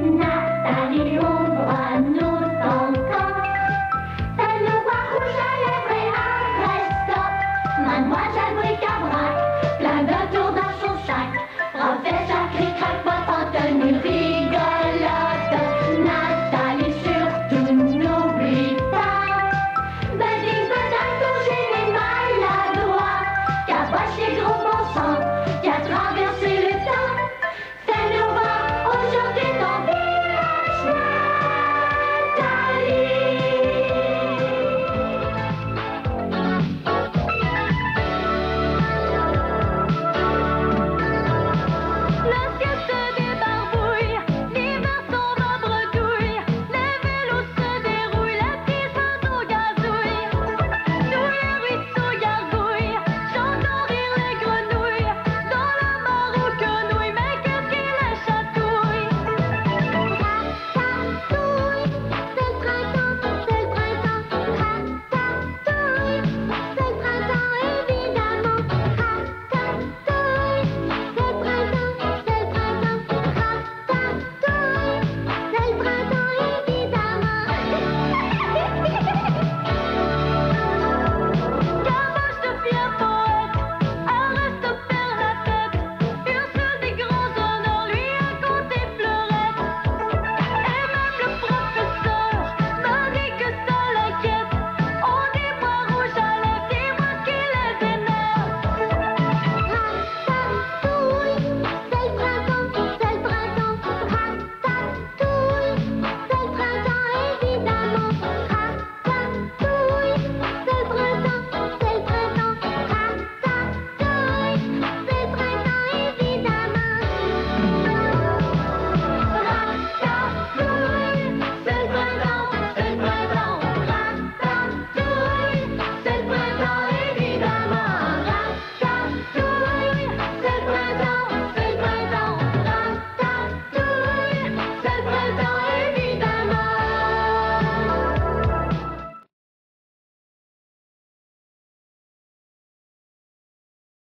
Nathalie ouvre un